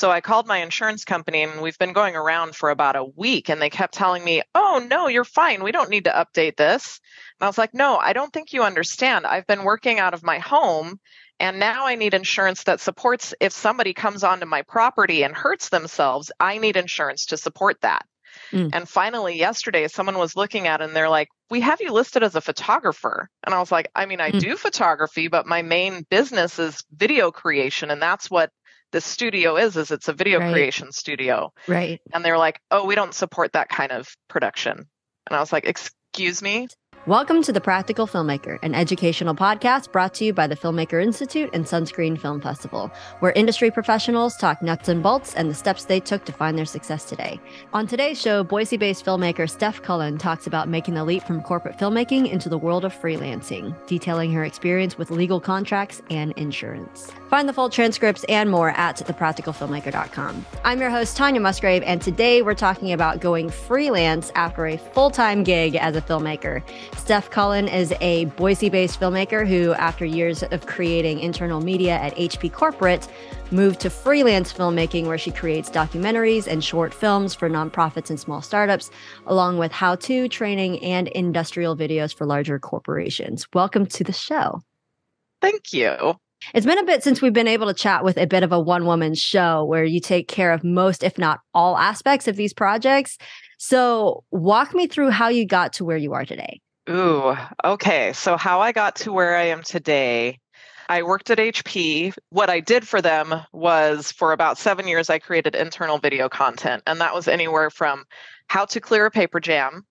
So I called my insurance company and we've been going around for about a week and they kept telling me, oh, no, you're fine. We don't need to update this. And I was like, no, I don't think you understand. I've been working out of my home and now I need insurance that supports if somebody comes onto my property and hurts themselves, I need insurance to support that. Mm. And finally, yesterday, someone was looking at it and they're like, We have you listed as a photographer. And I was like, I mean, I mm. do photography, but my main business is video creation. And that's what the studio is is it's a video right. creation studio. Right. And they were like oh we don't support that kind of production. And i was like excuse me Welcome to The Practical Filmmaker, an educational podcast brought to you by the Filmmaker Institute and Sunscreen Film Festival, where industry professionals talk nuts and bolts and the steps they took to find their success today. On today's show, Boise based filmmaker Steph Cullen talks about making the leap from corporate filmmaking into the world of freelancing, detailing her experience with legal contracts and insurance. Find the full transcripts and more at thepracticalfilmmaker.com. I'm your host, Tanya Musgrave, and today we're talking about going freelance after a full time gig as a filmmaker. Steph Cullen is a Boise based filmmaker who, after years of creating internal media at HP Corporate, moved to freelance filmmaking where she creates documentaries and short films for nonprofits and small startups, along with how to, training, and industrial videos for larger corporations. Welcome to the show. Thank you. It's been a bit since we've been able to chat with a bit of a one woman show where you take care of most, if not all, aspects of these projects. So, walk me through how you got to where you are today. Ooh, okay. So, how I got to where I am today, I worked at HP. What I did for them was for about seven years, I created internal video content. And that was anywhere from how to clear a paper jam,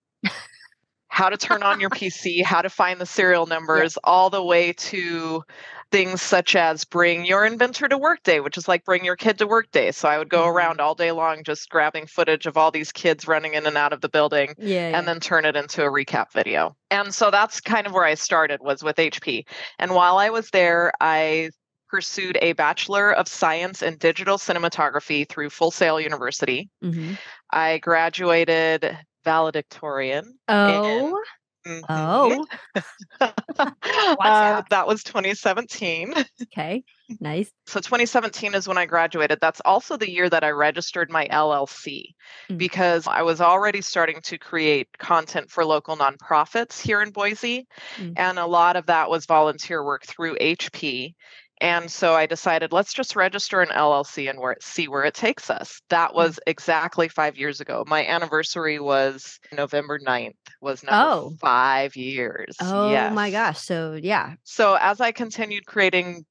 how to turn on your PC, how to find the serial numbers, all the way to things such as bring your inventor to work day, which is like bring your kid to work day. So I would go mm-hmm. around all day long just grabbing footage of all these kids running in and out of the building yeah, and then turn it into a recap video. And so that's kind of where I started was with HP. And while I was there, I pursued a Bachelor of Science in Digital Cinematography through Full Sail University. Mm-hmm. I graduated valedictorian. Oh. Mm-hmm. Oh. uh, that was 2017. Okay. Nice. So 2017 is when I graduated. That's also the year that I registered my LLC mm-hmm. because I was already starting to create content for local nonprofits here in Boise. Mm-hmm. And a lot of that was volunteer work through HP. And so I decided, let's just register an LLC and where, see where it takes us. That mm. was exactly five years ago. My anniversary was November 9th, was now oh. five years. Oh yes. my gosh. So, yeah. So, as I continued creating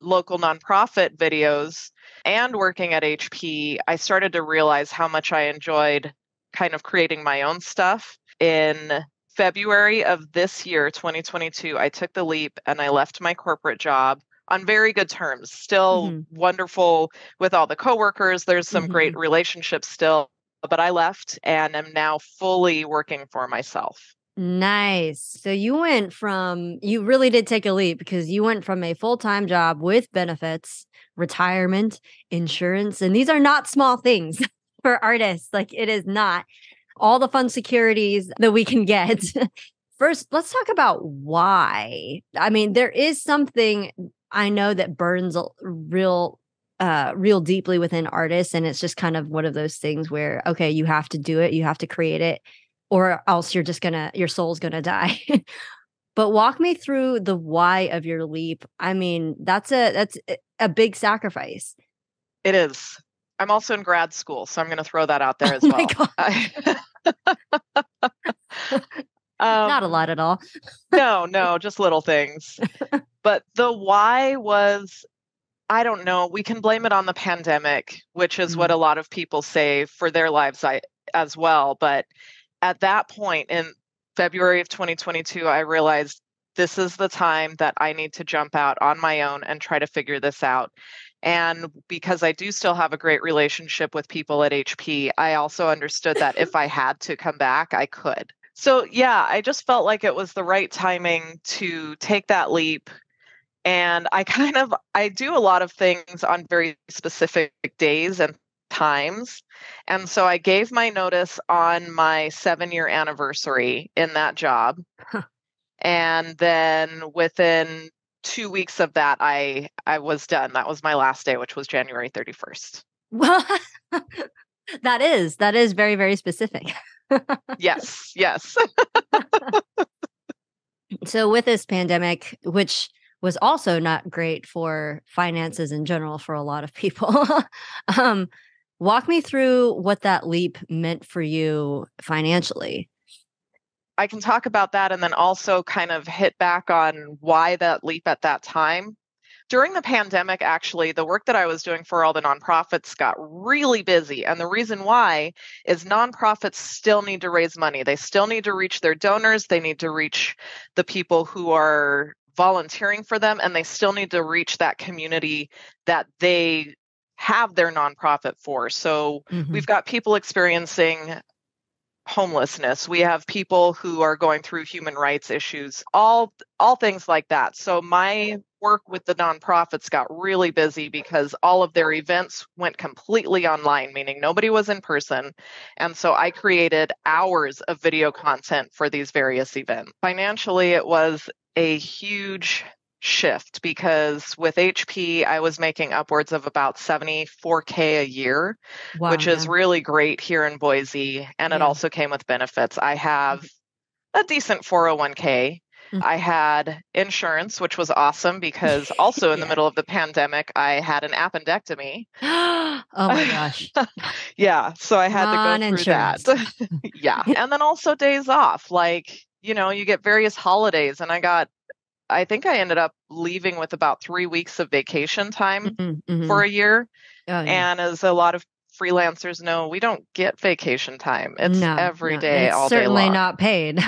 local nonprofit videos and working at HP, I started to realize how much I enjoyed kind of creating my own stuff. In February of this year, 2022, I took the leap and I left my corporate job on very good terms. Still mm-hmm. wonderful with all the coworkers. There's some mm-hmm. great relationships still, but I left and am now fully working for myself. Nice. So you went from you really did take a leap because you went from a full-time job with benefits, retirement, insurance, and these are not small things for artists. Like it is not all the fun securities that we can get. First, let's talk about why. I mean, there is something I know that burns real uh real deeply within artists and it's just kind of one of those things where okay you have to do it you have to create it or else you're just gonna your soul's gonna die. But walk me through the why of your leap. I mean that's a that's a big sacrifice. It is. I'm also in grad school so i'm gonna throw that out there as oh well Um, Not a lot at all. no, no, just little things. But the why was I don't know. We can blame it on the pandemic, which is mm-hmm. what a lot of people say for their lives I, as well. But at that point in February of 2022, I realized this is the time that I need to jump out on my own and try to figure this out. And because I do still have a great relationship with people at HP, I also understood that if I had to come back, I could. So, yeah, I just felt like it was the right timing to take that leap. And I kind of I do a lot of things on very specific days and times. And so I gave my notice on my 7-year anniversary in that job. and then within 2 weeks of that I I was done. That was my last day, which was January 31st. Well, that is that is very very specific. yes, yes. so with this pandemic, which was also not great for finances in general for a lot of people. um, walk me through what that leap meant for you financially. I can talk about that and then also kind of hit back on why that leap at that time. During the pandemic, actually, the work that I was doing for all the nonprofits got really busy. And the reason why is nonprofits still need to raise money. They still need to reach their donors, they need to reach the people who are volunteering for them, and they still need to reach that community that they have their nonprofit for. So mm-hmm. we've got people experiencing homelessness. We have people who are going through human rights issues all all things like that. So my work with the nonprofits got really busy because all of their events went completely online meaning nobody was in person. And so i created hours of video content for these various events. Financially it was a huge shift because with HP, I was making upwards of about 74K a year, wow, which is really great here in Boise. And yeah. it also came with benefits. I have a decent 401k. Mm-hmm. I had insurance, which was awesome because also in yeah. the middle of the pandemic, I had an appendectomy. oh my gosh. yeah. So I had to go through that. yeah. And then also days off. Like, you know, you get various holidays, and I got I think I ended up leaving with about three weeks of vacation time mm-hmm, mm-hmm. for a year. Oh, yeah. And as a lot of freelancers know, we don't get vacation time. It's no, every no. day, it's all certainly day not paid.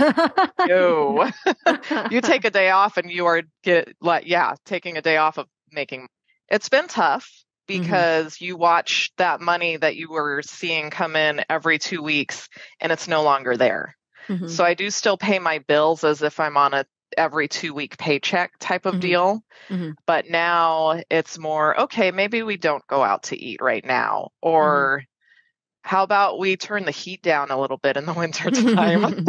no, you take a day off, and you are get like yeah, taking a day off of making. It's been tough mm-hmm. because mm-hmm. you watch that money that you were seeing come in every two weeks, and it's no longer there. Mm-hmm. So I do still pay my bills as if I'm on a every two week paycheck type of mm-hmm. deal. Mm-hmm. But now it's more, okay, maybe we don't go out to eat right now. Mm-hmm. Or mm-hmm. how about we turn the heat down a little bit in the winter time?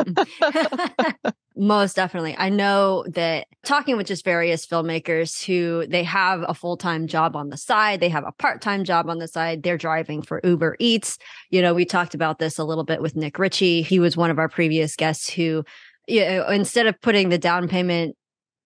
Most definitely. I know that talking with just various filmmakers who they have a full time job on the side, they have a part time job on the side, they're driving for Uber Eats. You know, we talked about this a little bit with Nick Richey. He was one of our previous guests who you uh, know, instead of putting the down payment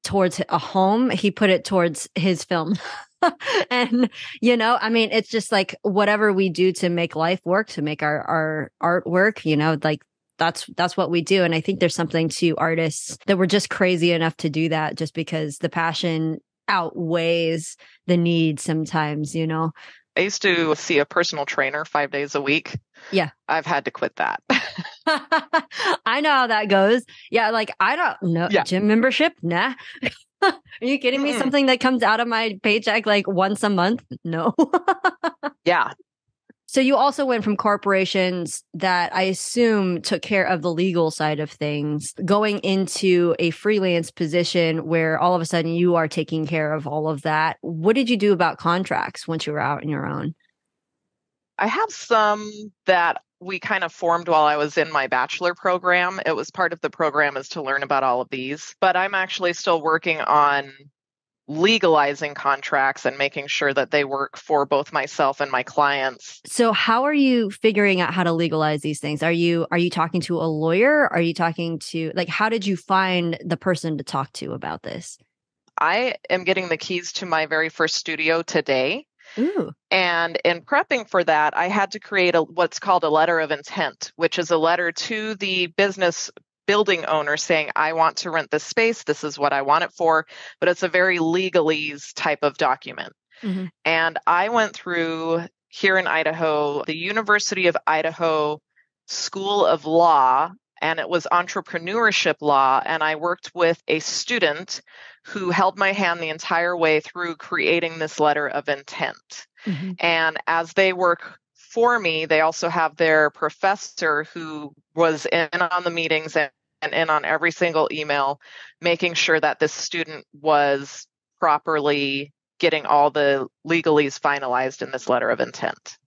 towards a home, he put it towards his film. and you know, I mean, it's just like whatever we do to make life work, to make our our art work, you know, like that's that's what we do and i think there's something to artists that we're just crazy enough to do that just because the passion outweighs the need sometimes you know I used to see a personal trainer five days a week. Yeah. I've had to quit that. I know how that goes. Yeah. Like, I don't know. Yeah. Gym membership? Nah. Are you kidding me? Mm-mm. Something that comes out of my paycheck like once a month? No. yeah. So you also went from corporations that I assume took care of the legal side of things, going into a freelance position where all of a sudden you are taking care of all of that. What did you do about contracts once you were out on your own? I have some that we kind of formed while I was in my bachelor program. It was part of the program is to learn about all of these, but I'm actually still working on legalizing contracts and making sure that they work for both myself and my clients. So how are you figuring out how to legalize these things? Are you are you talking to a lawyer? Are you talking to like how did you find the person to talk to about this? I am getting the keys to my very first studio today. Ooh. And in prepping for that, I had to create a what's called a letter of intent, which is a letter to the business building owner saying, I want to rent this space. This is what I want it for. But it's a very legalese type of document. Mm-hmm. And I went through here in Idaho, the University of Idaho School of Law, and it was entrepreneurship law. And I worked with a student who held my hand the entire way through creating this letter of intent. Mm-hmm. And as they work for me, they also have their professor who was in on the meetings and, and in on every single email, making sure that this student was properly getting all the legalese finalized in this letter of intent.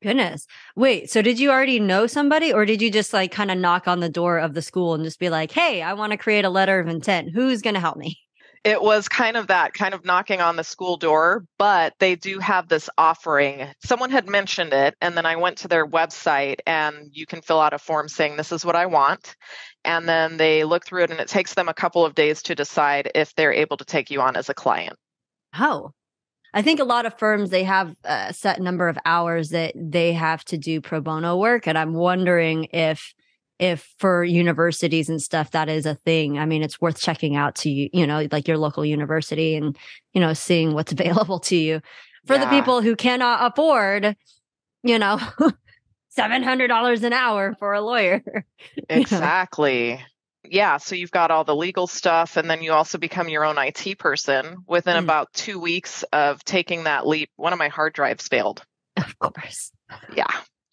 Goodness. Wait, so did you already know somebody or did you just like kind of knock on the door of the school and just be like, hey, I want to create a letter of intent. Who's going to help me? It was kind of that, kind of knocking on the school door, but they do have this offering. Someone had mentioned it, and then I went to their website, and you can fill out a form saying, This is what I want. And then they look through it, and it takes them a couple of days to decide if they're able to take you on as a client. Oh, I think a lot of firms they have a set number of hours that they have to do pro bono work, and I'm wondering if if for universities and stuff that is a thing. I mean, it's worth checking out to you, you know, like your local university and you know seeing what's available to you. For yeah. the people who cannot afford, you know, seven hundred dollars an hour for a lawyer. Exactly yeah, so you've got all the legal stuff, and then you also become your own IT person. Within mm. about two weeks of taking that leap, one of my hard drives failed. Of course. Yeah.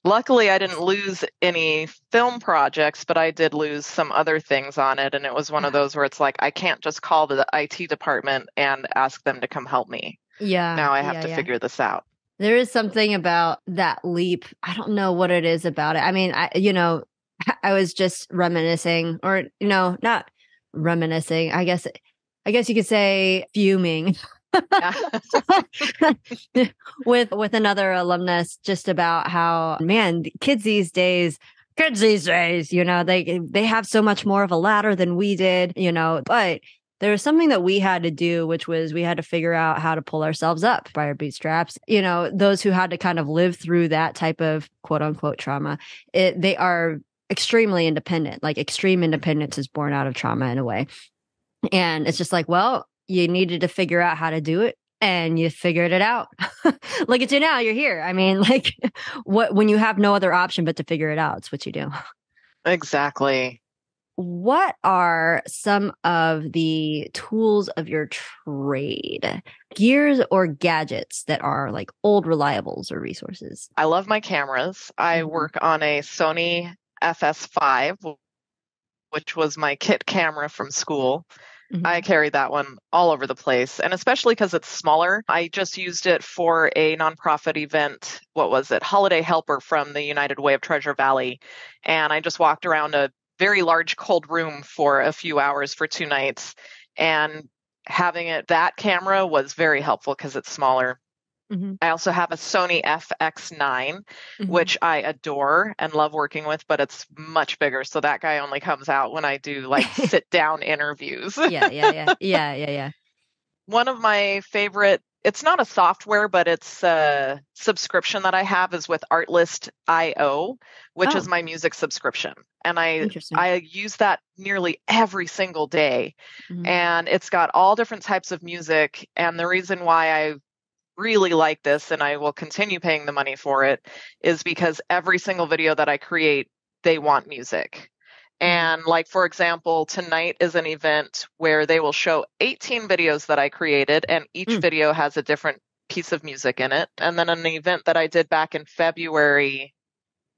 Luckily, I didn't lose any film projects, but I did lose some other things on it. And it was one of mm-hmm. those where it's like, I can't just call the IT department and ask them to come help me. Yeah. Now I have yeah, to yeah. figure this out. There is something about that leap. I don't know what it is about it. I mean, I, you know, I was just reminiscing, or you know, not reminiscing. I guess, I guess you could say fuming. with with another alumnus just about how man kids these days kids these days you know they they have so much more of a ladder than we did you know but there was something that we had to do which was we had to figure out how to pull ourselves up by our bootstraps you know those who had to kind of live through that type of quote unquote trauma it, they are extremely independent. Like extreme independence is born out of trauma in a way. And it's just like, well, you needed to figure out how to do it and you figured it out. Look at you now, you're here. I mean, like what when you have no other option but to figure it out, it's what you do. Exactly. What are some of the tools of your trade, gears or gadgets that are like old reliables or resources? I love my cameras. I mm-hmm. work on a Sony FS5, which was my kit camera from school. Mm-hmm. I carry that one all over the place. And especially because it's smaller, I just used it for a nonprofit event. What was it? Holiday Helper from the United Way of Treasure Valley. And I just walked around a very large cold room for a few hours for two nights. And having it, that camera was very helpful because it's smaller. Mm-hmm. I also have a Sony FX9, mm-hmm. which I adore and love working with, but it's much bigger. So that guy only comes out when I do like sit down interviews. yeah, yeah, yeah. Yeah, yeah, yeah. One of my favorite it's not a software, but it's a subscription that I have is with Artlist.io, which oh. is my music subscription. And I I use that nearly every single day. Mm-hmm. And it's got all different types of music. And the reason why I really like this and I will continue paying the money for it is because every single video that I create, they want music. Mm-hmm. And like for example, tonight is an event where they will show 18 videos that I created and each mm. video has a different piece of music in it. And then an event that I did back in February,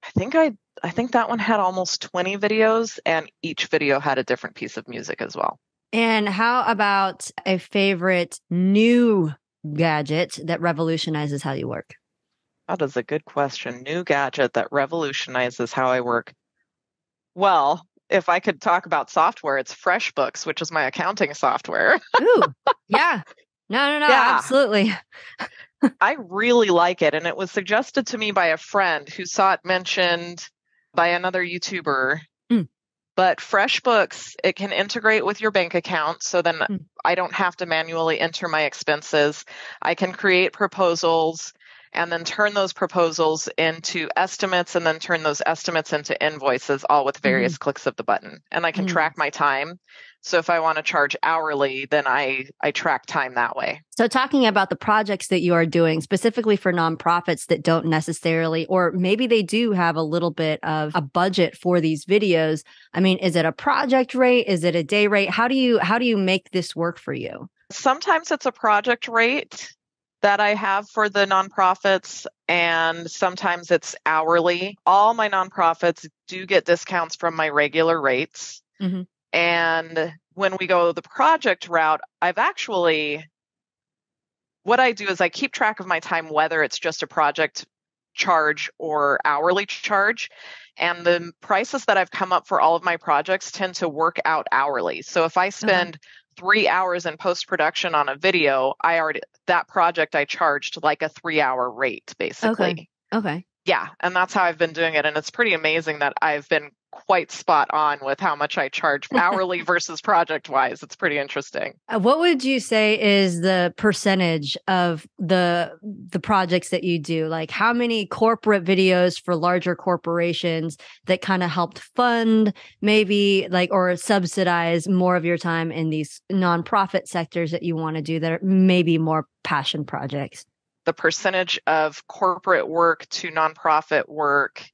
I think I I think that one had almost 20 videos and each video had a different piece of music as well. And how about a favorite new gadget that revolutionizes how you work? That is a good question. New gadget that revolutionizes how I work. Well, if I could talk about software, it's FreshBooks, which is my accounting software. Ooh, yeah. No, no, no, yeah. absolutely. I really like it. And it was suggested to me by a friend who saw it mentioned by another YouTuber but FreshBooks, it can integrate with your bank account. So then mm. I don't have to manually enter my expenses. I can create proposals and then turn those proposals into estimates and then turn those estimates into invoices all with various mm. clicks of the button. And I can mm. track my time. So if I want to charge hourly, then I I track time that way. So talking about the projects that you are doing specifically for nonprofits that don't necessarily or maybe they do have a little bit of a budget for these videos. I mean, is it a project rate? Is it a day rate? How do you how do you make this work for you? Sometimes it's a project rate that I have for the nonprofits, and sometimes it's hourly. All my nonprofits do get discounts from my regular rates. Mm-hmm. And when we go the project route, I've actually, what I do is I keep track of my time, whether it's just a project charge or hourly charge. And the prices that I've come up for all of my projects tend to work out hourly. So if I uh-huh. Three hours in post production on a video, I already that project I charged like a three hour rate basically. Okay. Okay. Yeah, and that's how I've been doing it, and it's pretty amazing that I've been quite spot on with how much I charge hourly versus project wise. It's pretty interesting. Uh, what would you say is the percentage of the the projects that you do? Like how many corporate videos for larger corporations that kind of helped fund maybe like or subsidize more of your time in these nonprofit sectors that you want to do that are maybe more passion projects? The percentage of corporate work to nonprofit work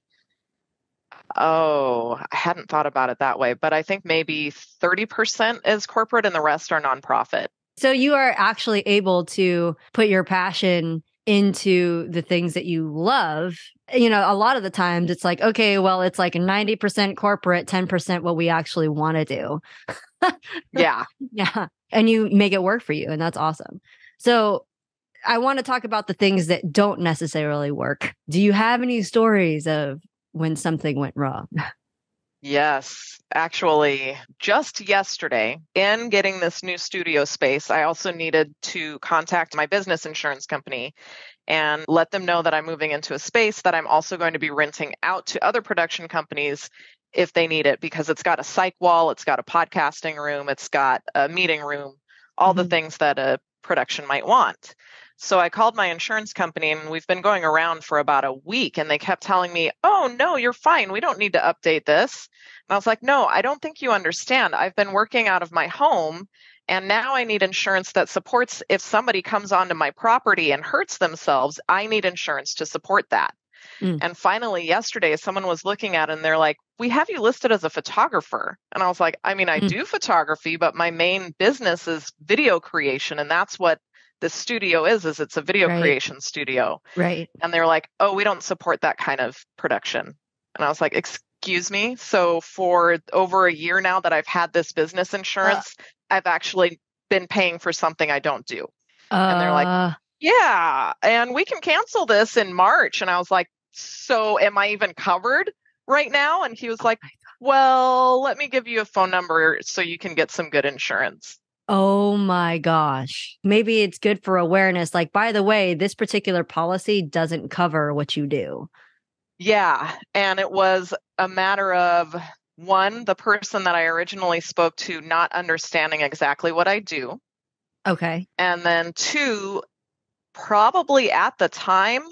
Oh, I hadn't thought about it that way, but I think maybe 30% is corporate and the rest are nonprofit. So you are actually able to put your passion into the things that you love. You know, a lot of the times it's like, okay, well, it's like 90% corporate, 10% what we actually want to do. yeah. Yeah. And you make it work for you. And that's awesome. So I want to talk about the things that don't necessarily work. Do you have any stories of when something went wrong? Yes, actually, just yesterday, in getting this new studio space, I also needed to contact my business insurance company and let them know that I'm moving into a space that I'm also going to be renting out to other production companies if they need it because it's got a cyc wall, it's got a podcasting room, it's got a meeting room, all mm-hmm. the things that a production might want. So I called my insurance company and we've been going around for about a week and they kept telling me, oh, no, you're fine. We don't need to update this. And I was like, no, I don't think you understand. I've been working out of my home and now I need insurance that supports if somebody comes onto my property and hurts themselves, I need insurance to support that. Mm. And finally, yesterday, someone was looking at it and they're like, We have you listed as a photographer. And I was like, I mean, I mm. do photography, but my main business is video creation. And that's what the studio is is it's a video right. creation studio. Right. And they're like oh we don't support that kind of production. And i was like excuse me? So for over a year now that i've had this business insurance uh, i've actually been paying for something i don't do. Uh, and they're like uh. yeah and we can cancel this in march. And i was like so am i even covered right now? And he was like well let me give you a phone number so you can get some good insurance Oh my gosh. Maybe it's good for awareness. Like, by the way, this particular policy doesn't cover what you do. Yeah. And it was a matter of one, the person that I originally spoke to not understanding exactly what I do. Okay. And then two, probably at the time,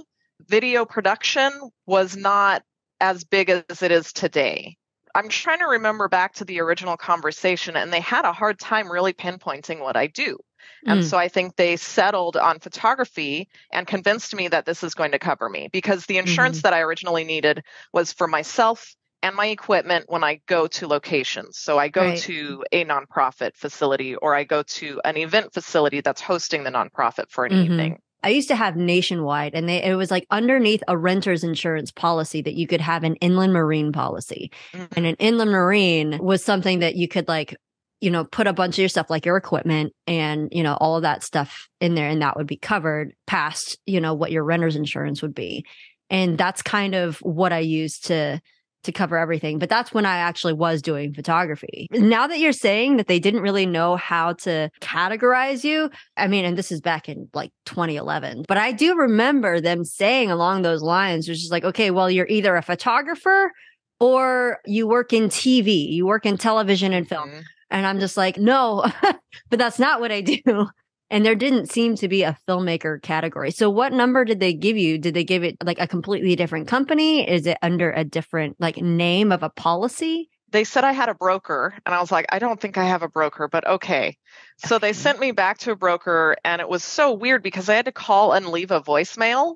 video production was not as big as it is today. I'm trying to remember back to the original conversation, and they had a hard time really pinpointing what I do. And mm. so I think they settled on photography and convinced me that this is going to cover me because the insurance mm-hmm. that I originally needed was for myself and my equipment when I go to locations. So I go right. to a nonprofit facility or I go to an event facility that's hosting the nonprofit for an mm-hmm. evening. I used to have nationwide and they, it was like underneath a renter's insurance policy that you could have an inland marine policy. Mm-hmm. And an inland marine was something that you could like, you know, put a bunch of your stuff like your equipment and, you know, all of that stuff in there and that would be covered past, you know, what your renter's insurance would be. And that's kind of what I used to to cover everything. But that's when I actually was doing photography. Now that you're saying that they didn't really know how to categorize you, I mean, and this is back in like 2011, but I do remember them saying along those lines, which is like, okay, well, you're either a photographer or you work in TV, you work in television and film. Mm-hmm. And I'm just like, no, but that's not what I do and there didn't seem to be a filmmaker category. So what number did they give you? Did they give it like a completely different company? Is it under a different like name of a policy? They said I had a broker and I was like, I don't think I have a broker, but okay. So okay. they sent me back to a broker and it was so weird because I had to call and leave a voicemail.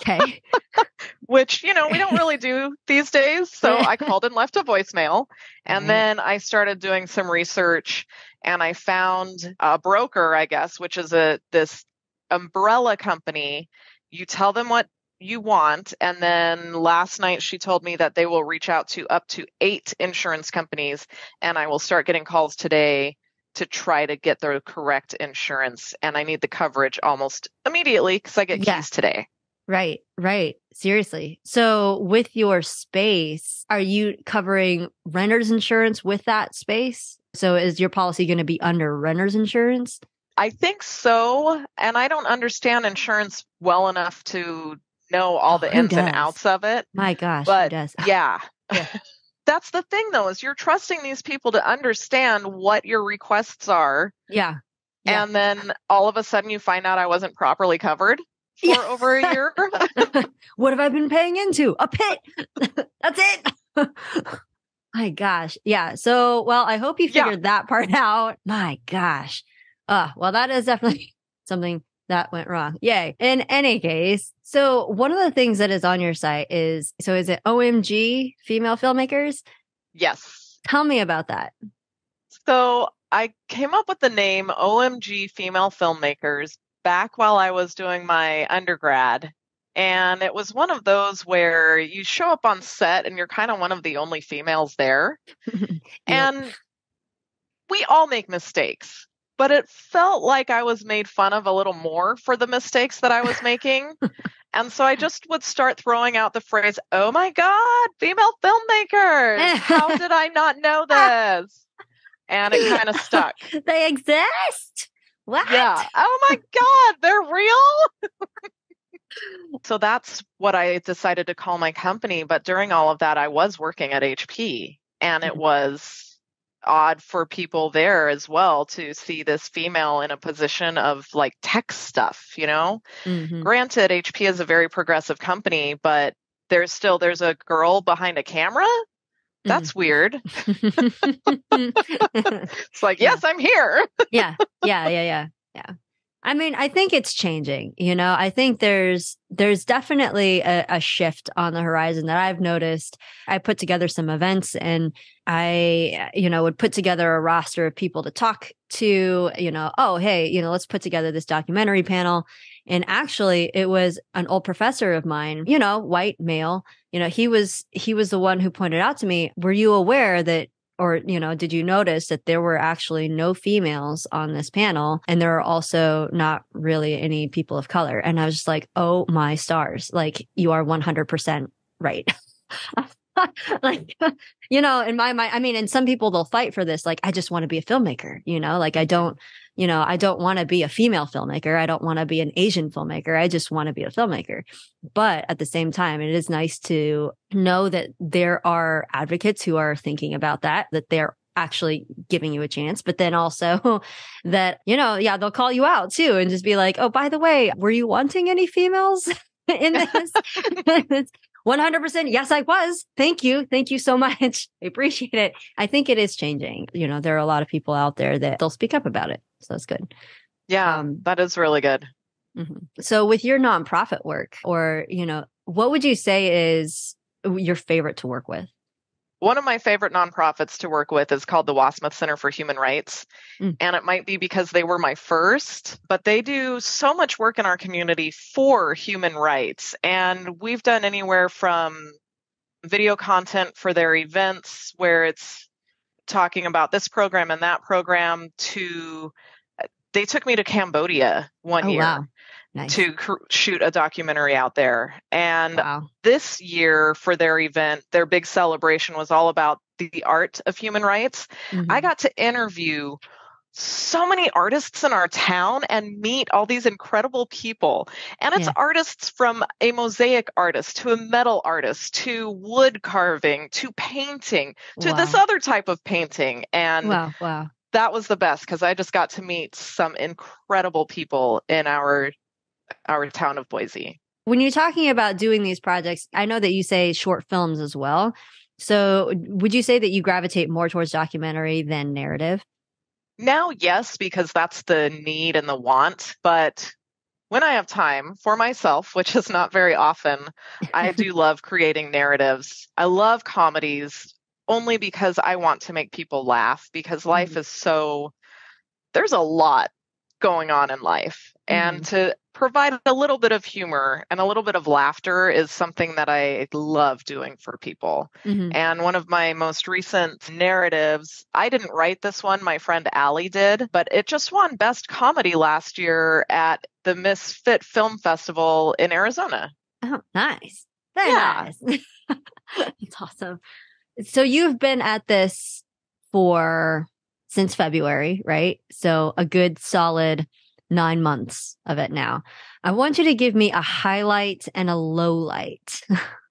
okay. Which, you know, we don't really do these days. So I called and left a voicemail. And mm-hmm. then I started doing some research and I found a broker, I guess, which is a this umbrella company. You tell them what you want. And then last night she told me that they will reach out to up to eight insurance companies. And I will start getting calls today to try to get the correct insurance. And I need the coverage almost immediately because I get yeah. keys today. Right, right. Seriously. So, with your space, are you covering renter's insurance with that space? So, is your policy going to be under renter's insurance? I think so. And I don't understand insurance well enough to know all the Oh, who ins and outs of it. My gosh, But ah, yeah. Yeah. That's the thing though, is you're trusting these people to understand what your requests are. yeah. Yeah. And then all of a sudden you find out I wasn't properly covered for Yeah. over a year. what have I been paying into? A pit. That's it. My gosh. Yeah. So, well, I hope you Yeah. figured that part out. My gosh. Uh, well, that is definitely something that went wrong. Yay. In any case, so one of the things that is on your site is so is it OMG female filmmakers? yes. Tell me about that. So I came up with the name OMG Female Filmmakers back while I was doing my undergrad. And it was one of those where you show up on set and you're kind of one of the only females there. And we all make mistakes, but it felt like I was made fun of a little more for the mistakes that I was making. and so I just would start throwing out the phrase, oh my God, female filmmakers. How did I not know this? And it kind of stuck. they exist. What? Yeah. Oh my God, they're real. so that's what I decided to call my company. But during all of that, I was working at HP, and it Mhm. was odd for people there as well to see this female in a position of like tech stuff, you know? Mhm. Granted, HP is a very progressive company, but there's still there's a girl behind a camera. That's mm. weird. It's like, Yeah. yes, I'm here. yeah. Yeah yeah yeah. Yeah. I mean i think it's changing you know? I think there's there's definitely a, a shift on the horizon that i've noticed. I put together some events and i you know would put together a roster of people to talk to you know oh hey you know let's put together this documentary panel and actually it was an old professor of mine you know white male you know he was he was the one who pointed out to me were you aware that or you know did you notice that there were actually no females on this panel and there are also not really any people of color? And i was just like oh my stars. Like you are 100% right like you know in my mind i mean and some people they'll fight for this like i just want to be a filmmaker you know? Like i don't you know i don't want to be a female filmmaker. I don't want to be an asian filmmaker. I just want to be a filmmaker. But at the same time it is nice to know that there are advocates who are thinking about that that they're actually giving you a chance but then also that you know yeah they'll call you out too and just be like oh by the way were you wanting any females in this 100% yes i was. Thank you. Thank you so much. I appreciate it. I think it is changing. You know there are a lot of people out there that they'll speak up about it. So that's good. Yeah, Um, that is really good. Mhm. So with your nonprofit work or, you know, what would you say is your favorite to work with? One of my favorite nonprofits to work with is called the Wassmuth Center for Human Rights. Mm. And it might be because they were my first, but they do so much work in our community for human rights. And we've done anywhere from video content for their events where it's talking about this program and that program to they took me to Cambodia one Oh, year wow. Nice. to cr- shoot a documentary out there. And wow. this year for their event, their big celebration was all about the art of human rights. I Mhm. got to interview so many artists in our town and meet all these incredible people. And it's Yeah. artists from a mosaic artist to a metal artist to wood carving to painting to this other type of painting. And Wow. Wow. that was the best because I just got to meet some incredible people in our our town of Boise. When you're talking about doing these projects, I know that you say short films as well. So would you say that you gravitate more towards documentary than narrative? Now, yes, because that's the need and the want. But when I have time for myself, which is not very often, I do love creating narratives. I love comedies only because I want to make people laugh because life Mhm. is so, there's a lot going on in life. And to provide a little bit of humor and a little bit of laughter is something that I love doing for people. Mhm. And one of my most recent narratives, I didn't write this one, my friend Allie did, but it just won Best Comedy last year at the Misfit Film Festival in Arizona. Oh, nice. Very Yeah. nice. it's awesome. So you've been at this for since February, right? So a good solid nine months of it now. I want you to give me a highlight and a low light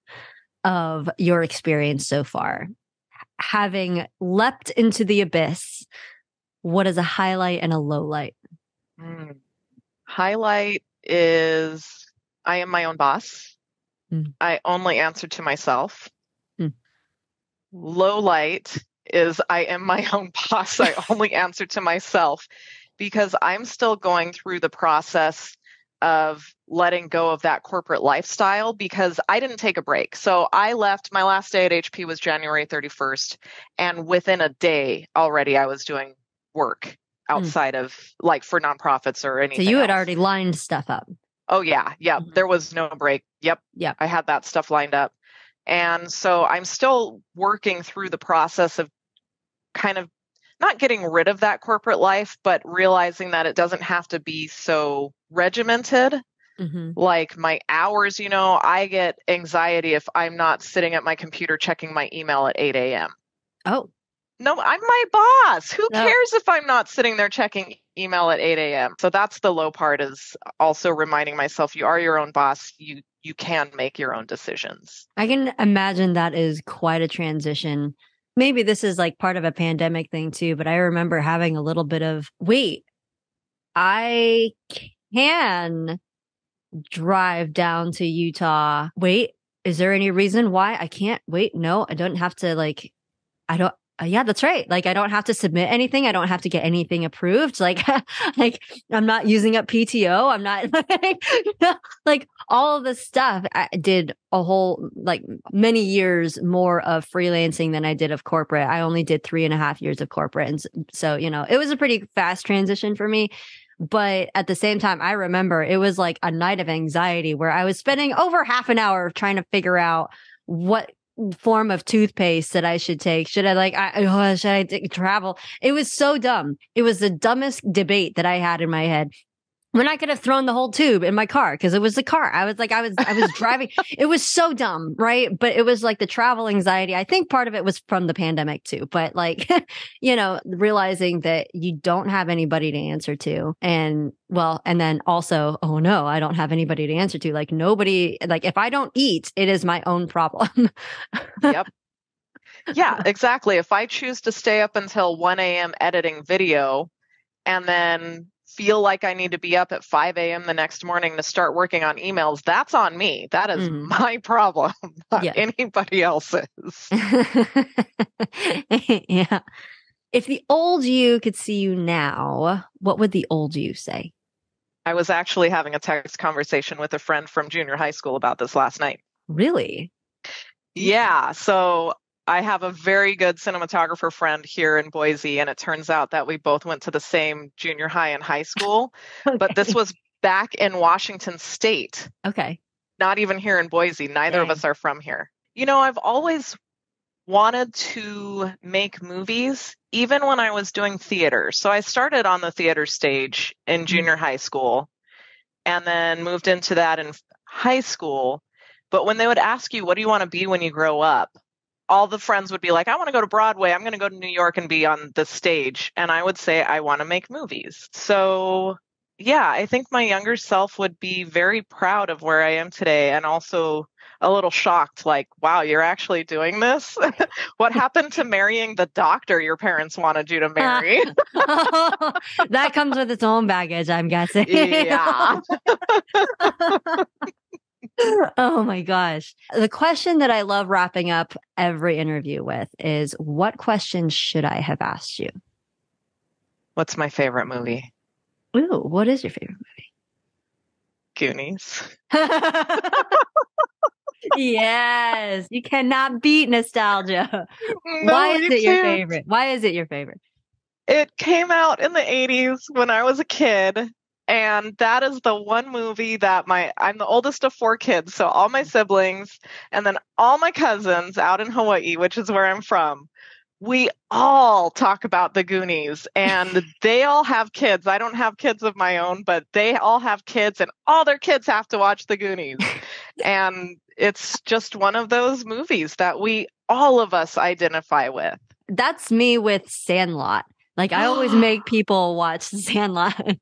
of your experience so far. Having leapt into the abyss, what is a highlight and a low light? Mm. Highlight is I am my own boss. Mm. I only answer to myself. Mm. Low light is I am my own boss. I only answer to myself because I'm still going through the process of letting go of that corporate lifestyle because I didn't take a break. So I left my last day at HP was January 31st and within a day already I was doing work outside of like for nonprofits or anything. So you had else. already lined stuff up. Oh yeah, yeah. Mhm. There was no break. Yep. Yep. I had that stuff lined up. And so I'm still working through the process of kind of not getting rid of that corporate life, but realizing that it doesn't have to be so regimented. Mhm. Like my hours, you know, I get anxiety if I'm not sitting at my computer checking my email at 8 a.m. Oh, No, I'm my boss. Who No. cares if I'm not sitting there checking email at 8 a.m.? So that's the low part is also reminding myself you are your own boss. You you can make your own decisions. I can imagine that is quite a transition. Maybe this is like part of a pandemic thing too, but I remember having a little bit of wait, I can drive down to Utah. Wait, is there any reason why I can't? Wait, no, I don't have to like, I don't. Uh, yeah, that's right. Like I don't have to submit anything. I don't have to get anything approved. Like, like I'm not using up PTO. I'm not like, like all of this stuff. I did a whole like many years more of freelancing than I did of corporate. I only did three and a half years of corporate, and so you know it was a pretty fast transition for me. But at the same time, I remember it was like a night of anxiety where I was spending over half an hour trying to figure out what form of toothpaste that I should take. Should I like, I, oh, should I t- travel? It was so dumb. It was the dumbest debate that I had in my head. When I could have thrown the whole tube in my car because it was the car. I was like, I was, I was driving. It was so dumb, right? But it was like the travel anxiety. I think part of it was from the pandemic too. But like, you know, realizing that you don't have anybody to answer to. And well, and then also, oh no, I don't have anybody to answer to. Like nobody, like if I don't eat, it is my own problem. Yep. yeah, exactly. If I choose to stay up until 1 a.m. editing video and then feel like I need to be up at 5 a.m. the next morning to start working on emails, that's on me. That is Mhm. my problem, not Yeah. anybody else's. yeah. If the old you could see you now, what would the old you say? I was actually having a text conversation with a friend from junior high school about this last night. Really? Yeah. So I have a very good cinematographer friend here in Boise, and it turns out that we both went to the same junior high and high school, but this was back in Washington State, okay. not even here in Boise. Neither of us are from here. You know, I've always wanted to make movies, even when I was doing theater. So I started on the theater stage in mm-hmm. junior high school and then moved into that in high school. But when they would ask you, what do you want to be when you grow up? All the friends would be like, I want to go to Broadway. I'm going to go to New York and be on the stage. And I would say, I want to make movies. So, yeah, I think my younger self would be very proud of where I am today and also a little shocked like, wow, you're actually doing this? what happened to marrying the doctor your parents wanted you to marry? that comes with its own baggage, I'm guessing. yeah. oh my gosh. The question that I love wrapping up every interview with is what question should I have asked you? What's my favorite movie? Ooh, what is your favorite movie? Goonies. yes, you cannot beat nostalgia. Why is you it your can't. favorite? Why is it your favorite? It came out in the 80s when I was a kid. And that is the one movie that my I'm the oldest of four kids, so all my siblings and then all my cousins out in Hawaii, which is where I'm from, we all talk about the Goonies and they all have kids. I don't have kids of my own, but they all have kids and all their kids have to watch the Goonies. and it's just one of those movies that we all of us identify with. That's me with Sandlot. Like I always make people watch Sandlot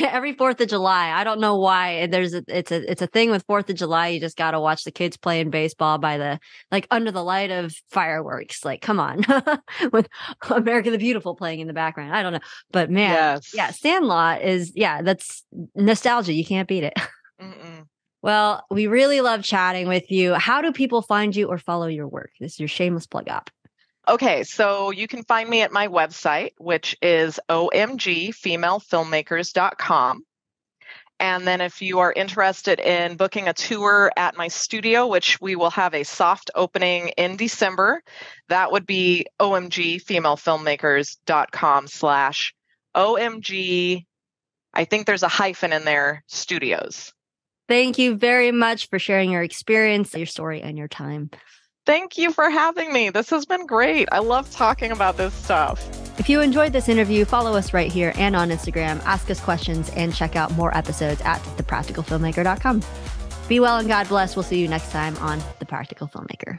every Fourth of July. I don't know why. There's a, it's a it's a thing with Fourth of July. You just got to watch the kids playing baseball by the like under the light of fireworks. Like, come on, with America the Beautiful playing in the background. I don't know, but man, yes. yeah, Sandlot is yeah, that's nostalgia. You can't beat it. Mm-mm. Well, we really love chatting with you. How do people find you or follow your work? This is your shameless plug up. Okay, so you can find me at my website, which is omgfemalefilmmakers.com. And then if you are interested in booking a tour at my studio, which we will have a soft opening in December, that would be omgfemalefilmmakers.com slash omg. I think there's a hyphen in there, studios. Thank you very much for sharing your experience, your story, and your time. Thank you for having me. This has been great. I love talking about this stuff. If you enjoyed this interview, follow us right here and on Instagram, ask us questions, and check out more episodes at thepracticalfilmmaker.com. Be well and God bless. We'll see you next time on The Practical Filmmaker.